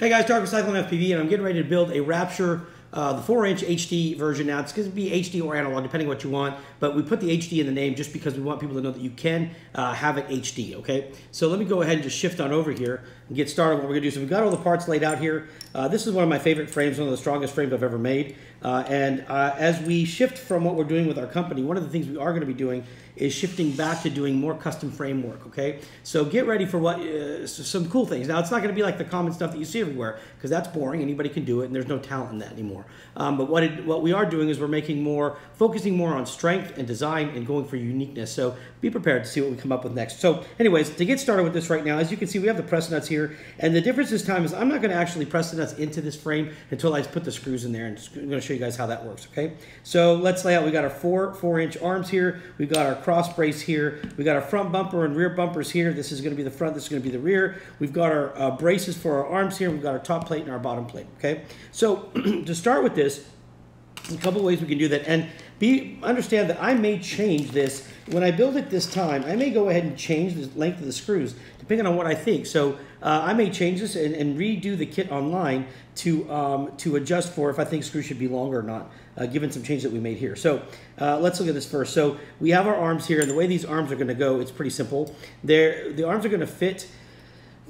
Hey guys, Tarek Cyclone FPV, and I'm getting ready to build a Rapture, uh, the 4-inch HD version now. It's going to be HD or analog, depending what you want, but we put the HD in the name just because we want people to know that you can uh, have it HD, okay? So let me go ahead and just shift on over here get started what we're going to do. So we've got all the parts laid out here. Uh, this is one of my favorite frames, one of the strongest frames I've ever made. Uh, and uh, as we shift from what we're doing with our company, one of the things we are going to be doing is shifting back to doing more custom framework, okay? So get ready for what uh, some cool things. Now, it's not going to be like the common stuff that you see everywhere because that's boring. Anybody can do it, and there's no talent in that anymore. Um, but what, it, what we are doing is we're making more, focusing more on strength and design and going for uniqueness. So be prepared to see what we come up with next. So anyways, to get started with this right now, as you can see, we have the press nuts here. And the difference this time is I'm not going to actually press the nuts into this frame until I put the screws in there. And I'm going to show you guys how that works, okay? So let's lay out. We got our four four-inch arms here. We've got our cross brace here. We got our front bumper and rear bumpers here. This is going to be the front. This is going to be the rear. We've got our uh, braces for our arms here. We've got our top plate and our bottom plate, okay? So to start with this, a couple ways we can do that. And be understand that I may change this when I build it this time. I may go ahead and change the length of the screws depending on what I think. So uh, I may change this and, and, redo the kit online to um, to adjust for if I think screws should be longer or not, uh, given some changes that we made here. So uh, let's look at this first. So we have our arms here, and the way these arms are going to go, it's pretty simple. They're, the arms are going to fit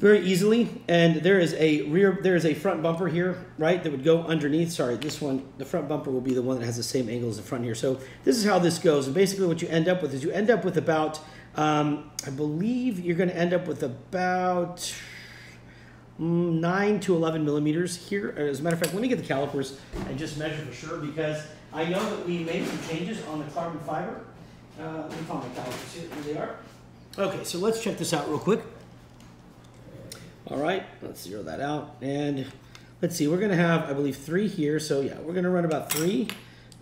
very easily. And there is a rear, there is a front bumper here, right, that would go underneath. Sorry, this one, the front bumper will be the one that has the same angle as the front here. So this is how this goes. And basically what you end up with is you end up with about, um, I believe you're going to end up with about mm, 9 to 11 millimeters here. As a matter of fact, let me get the calipers and just measure for sure because I know that we made some changes on the carbon fiber. Uh, let me find my calipers here. Here they are. Okay, so let's check this out real quick. All right, let's zero that out. And let's see, we're gonna have, I believe, three here. So yeah, we're gonna run about three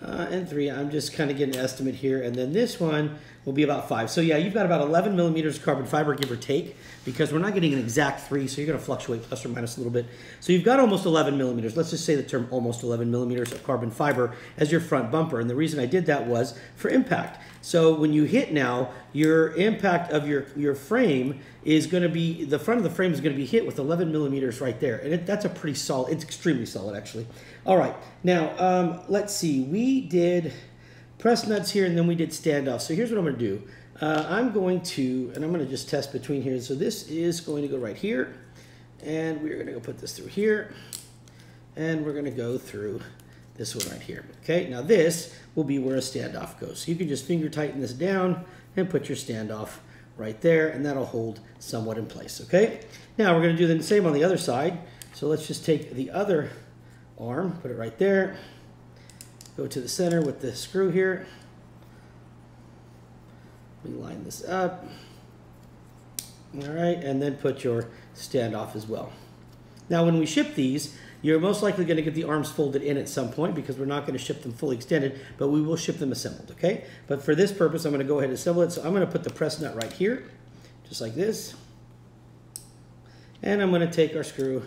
uh, and three. I'm just kind of getting an estimate here. And then this one will be about five. So yeah, you've got about 11 millimeters of carbon fiber, give or take, because we're not getting an exact three, so you're gonna fluctuate plus or minus a little bit. So you've got almost 11 millimeters. Let's just say the term almost 11 millimeters of carbon fiber as your front bumper. And the reason I did that was for impact. So when you hit now, your impact of your, your frame is going to be, the front of the frame is going to be hit with 11 millimeters right there. And it, that's a pretty solid, it's extremely solid actually. All right, now um, let's see, we did press nuts here and then we did standoff. So here's what I'm going to do. Uh, I'm going to, and I'm going to just test between here. So this is going to go right here. And we're going to go put this through here. And we're going to go through this one right here. Okay, now this will be where a standoff goes. So you can just finger tighten this down and put your standoff right there and that'll hold somewhat in place, okay? Now we're gonna do the same on the other side. So let's just take the other arm, put it right there, go to the center with the screw here. We line this up. All right, and then put your standoff as well. Now when we ship these, you're most likely going to get the arms folded in at some point because we're not going to ship them fully extended, but we will ship them assembled, okay? But for this purpose, I'm going to go ahead and assemble it. So I'm going to put the press nut right here, just like this. And I'm going to take our screw,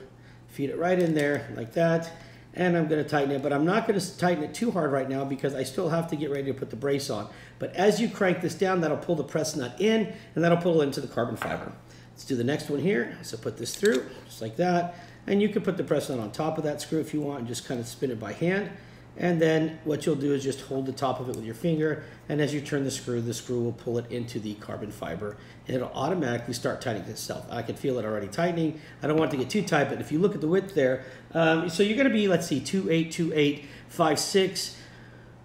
feed it right in there like that, and I'm going to tighten it. But I'm not going to tighten it too hard right now because I still have to get ready to put the brace on. But as you crank this down, that'll pull the press nut in, and that'll pull it into the carbon fiber. Let's do the next one here. So put this through, just like that. And you can put the press nut on top of that screw if you want and just kind of spin it by hand. And then what you'll do is just hold the top of it with your finger. And as you turn the screw, the screw will pull it into the carbon fiber and it'll automatically start tightening itself. I can feel it already tightening. I don't want it to get too tight, but if you look at the width there, um, so you're gonna be, let's see, 2, 8, 2, 8, 5, 6,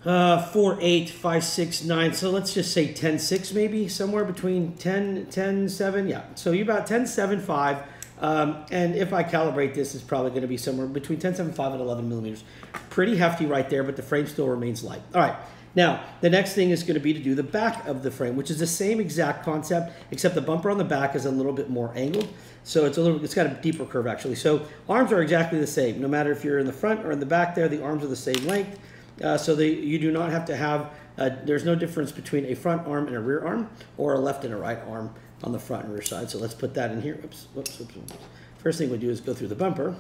uh, 4, 8, 5, 6, 9. So let's just say 10, 6 maybe, somewhere between 10, 10, 7. Yeah, so you're about 10, 7, 5. Um, and if I calibrate this, it's probably going to be somewhere between 10.75 and 11 millimeters. Pretty hefty right there, but the frame still remains light. All right. Now, the next thing is going to be to do the back of the frame, which is the same exact concept, except the bumper on the back is a little bit more angled. So it's a little, it's got a deeper curve actually. So arms are exactly the same. No matter if you're in the front or in the back there, the arms are the same length. Uh, so they, you do not have to have, uh, there's no difference between a front arm and a rear arm or a left and a right arm on the front and rear side. So let's put that in here. Oops, whoops, whoops, whoops. First thing we do is go through the bumper,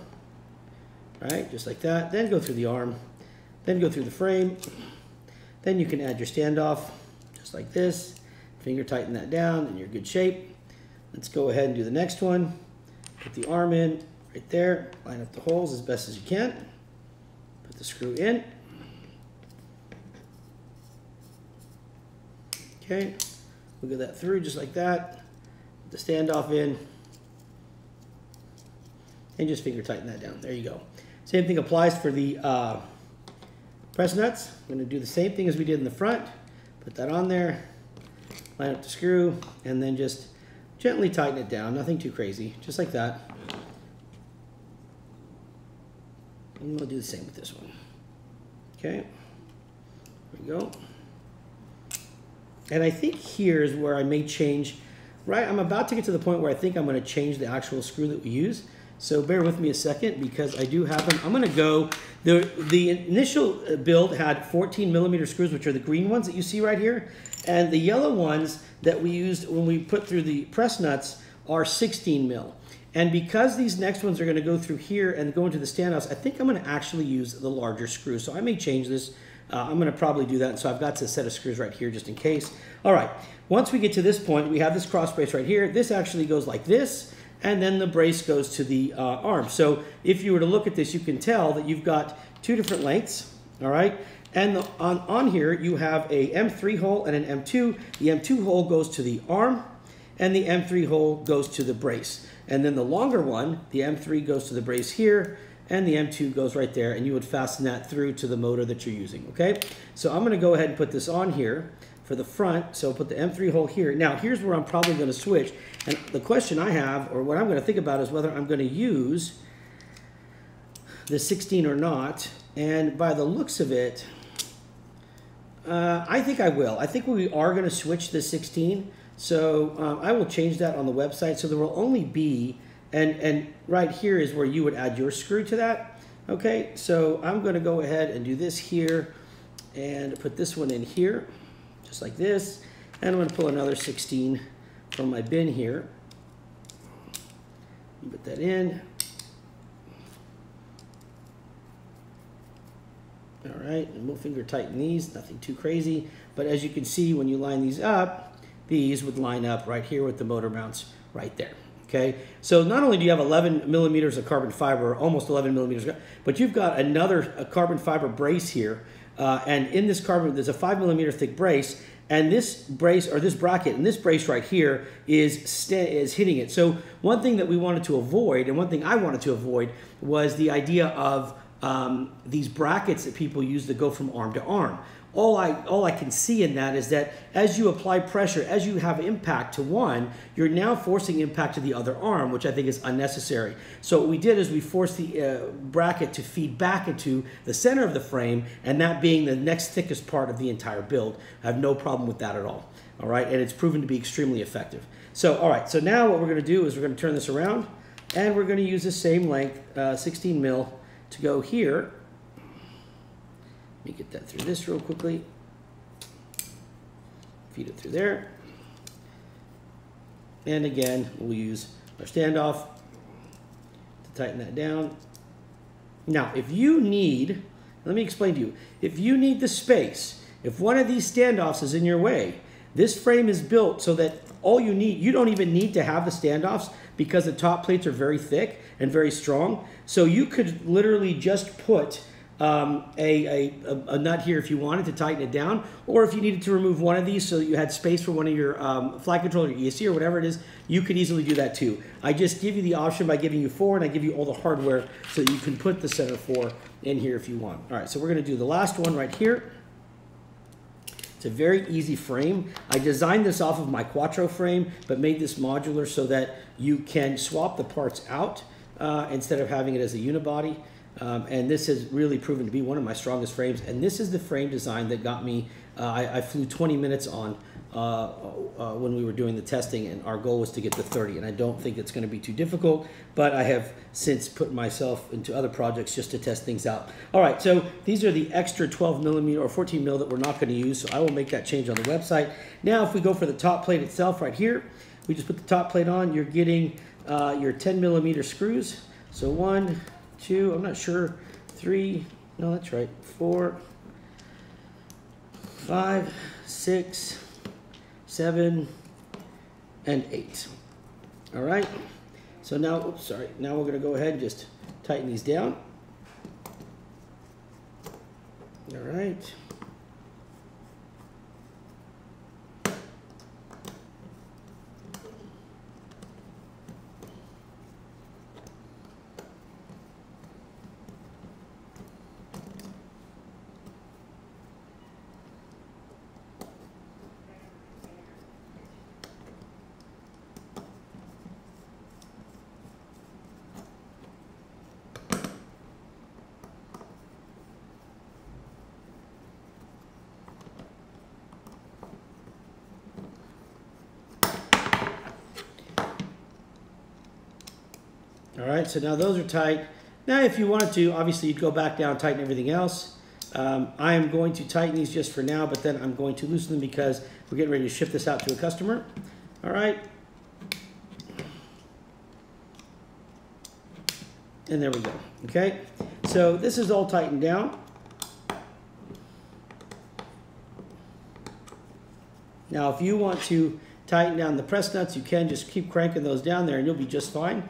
right, just like that. Then go through the arm, then go through the frame. Then you can add your standoff, just like this. Finger tighten that down, and you're good shape. Let's go ahead and do the next one. Put the arm in, right there. Line up the holes as best as you can. Put the screw in. Okay, we'll get that through just like that. The standoff in. And just finger tighten that down. There you go. Same thing applies for the uh, press nuts. I'm going to do the same thing as we did in the front. Put that on there, line up the screw, and then just gently tighten it down. Nothing too crazy, just like that. And we'll do the same with this one. Okay, there we go. And I think here is where I may change, right? I'm about to get to the point where I think I'm going to change the actual screw that we use. So bear with me a second because I do have them. I'm going to go, the, the initial uh, build had 14 millimeter screws, which are the green ones that you see right here. And the yellow ones that we used when we put through the press nuts are 16 mil. And because these next ones are going to go through here and go into the standoffs, I think I'm going to actually use the larger screw. So I may change this. Uh, I'm going to probably do that. So I've got a set of screws right here just in case. All right. Once we get to this point, we have this cross brace right here. This actually goes like this and then the brace goes to the uh, arm. So if you were to look at this, you can tell that you've got two different lengths, all right? And the, on, on here, you have a M3 hole and an M2. The M2 hole goes to the arm, and the M3 hole goes to the brace. And then the longer one, the M3 goes to the brace here, and the M2 goes right there, and you would fasten that through to the motor that you're using, okay? So I'm gonna go ahead and put this on here for the front. So I'll put the M3 hole here. Now here's where I'm probably going to switch. And the question I have, or what I'm going to think about is whether I'm going to use the 16 or not. And by the looks of it, uh, I think I will. I think we are going to switch the 16. So um, I will change that on the website. So there will only be, and, and right here is where you would add your screw to that. Okay, so I'm going to go ahead and do this here and put this one in here just like this. And I'm to pull another 16 from my bin here. Put that in. All right, and we'll finger tighten these, nothing too crazy. But as you can see, when you line these up, these would line up right here with the motor mounts right there. Okay, so not only do you have 11 millimeters of carbon fiber, almost 11 millimeters, but you've got another carbon fiber brace here uh, and in this carbon, there's a five millimeter thick brace, and this brace or this bracket and this brace right here is is hitting it. So one thing that we wanted to avoid, and one thing I wanted to avoid, was the idea of um, these brackets that people use that go from arm to arm all I all I can see in that is that as you apply pressure, as you have impact to one, you're now forcing impact to the other arm, which I think is unnecessary. So what we did is we forced the uh, bracket to feed back into the center of the frame, and that being the next thickest part of the entire build. I have no problem with that at all. All right, and it's proven to be extremely effective. So all right, so now what we're going to do is we're going to turn this around, and we're going to use the same length, uh, 16 mil, to go here me get that through this real quickly. Feed it through there. And again, we'll use our standoff to tighten that down. Now, if you need, let me explain to you, if you need the space, if one of these standoffs is in your way, this frame is built so that all you need, you don't even need to have the standoffs because the top plates are very thick and very strong. So you could literally just put um, a, a, a, nut here if you wanted to tighten it down, or if you needed to remove one of these so that you had space for one of your um, flight controller, your ESC, or whatever it is, you could easily do that too. I just give you the option by giving you four, and I give you all the hardware so you can put the center four in here if you want. All right, so we're going to do the last one right here. It's a very easy frame. I designed this off of my Quattro frame, but made this modular so that you can swap the parts out uh, instead of having it as a unibody. Um, and this has really proven to be one of my strongest frames. And this is the frame design that got me, uh, I, I, flew 20 minutes on uh, uh, when we were doing the testing, and our goal was to get to 30. And I don't think it's going to be too difficult, but I have since put myself into other projects just to test things out. All right, so these are the extra 12 millimeter or 14 mil that we're not going to use, so I will make that change on the website. Now, if we go for the top plate itself right here, we just put the top plate on, you're getting uh, your 10 millimeter screws. So one, two, I'm not sure, three, no, that's right, four, five, six, seven, and eight. All right? So now, oops, sorry, now we're gonna go ahead and just tighten these down. All right. Right, so now those are tight. Now, if you wanted to, obviously you'd go back down, tighten everything else. Um, I am going to tighten these just for now, but then I'm going to loosen them because we're getting ready to ship this out to a customer. All right. And there we go, okay? So this is all tightened down. Now, if you want to tighten down the press nuts, you can just keep cranking those down there and you'll be just fine.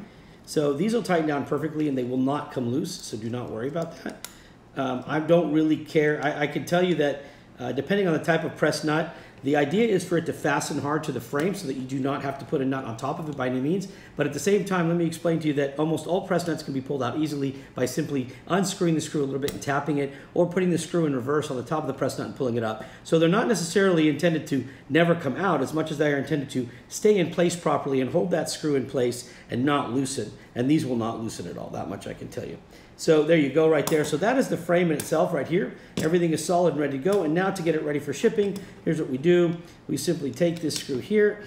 So these will tighten down perfectly and they will not come loose, so do not worry about that. Um, I don't really care. I, I can tell you that uh, depending on the type of press nut, the idea is for it to fasten hard to the frame so that you do not have to put a nut on top of it by any means. But at the same time, let me explain to you that almost all press nuts can be pulled out easily by simply unscrewing the screw a little bit and tapping it, or putting the screw in reverse on the top of the press nut and pulling it up. So they're not necessarily intended to never come out as much as they are intended to stay in place properly and hold that screw in place and not loosen. And these will not loosen at all, that much I can tell you. So there you go right there. So that is the frame in itself right here. Everything is solid and ready to go. And now to get it ready for shipping, here's what we do. We simply take this screw here.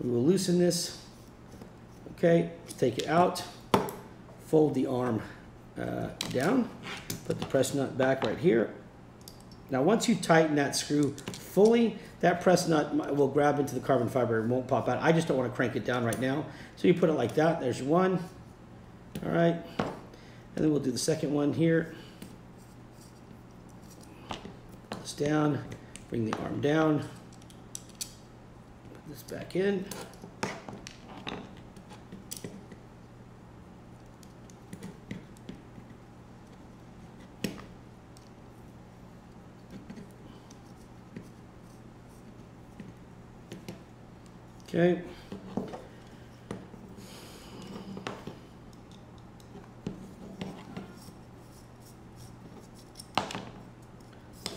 We will loosen this. Okay, take it out. Fold the arm uh, down. Put the press nut back right here. Now once you tighten that screw fully, that press nut will grab into the carbon fiber and won't pop out. I just don't want to crank it down right now. So you put it like that. There's one. All right. And then we'll do the second one here. This down, bring the arm down, put this back in. Okay.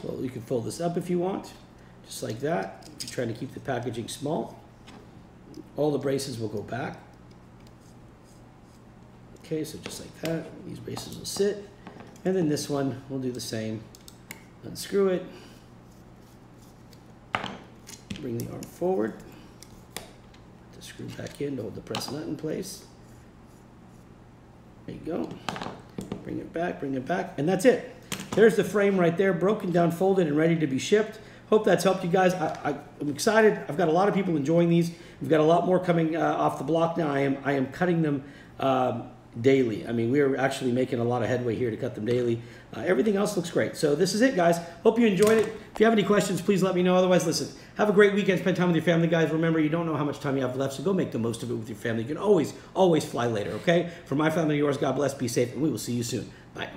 Well, you can fold this up if you want, just like that. If you're trying to keep the packaging small, all the braces will go back. Okay, so just like that, these braces will sit. And then this one, we'll do the same. Unscrew it. Bring the arm forward. Put the screw back in to hold the press nut in place. There you go. Bring it back, bring it back, and that's it. There's the frame right there, broken down, folded, and ready to be shipped. Hope that's helped you guys. I, am excited. I've got a lot of people enjoying these. We've got a lot more coming uh, off the block now. I am I am cutting them um, daily. I mean, we are actually making a lot of headway here to cut them daily. Uh, everything else looks great. So this is it, guys. Hope you enjoyed it. If you have any questions, please let me know. Otherwise, listen, have a great weekend. Spend time with your family, guys. Remember, you don't know how much time you have left, so go make the most of it with your family. You can always, always fly later, okay? For my family and yours, God bless, be safe, and we will see you soon. Bye.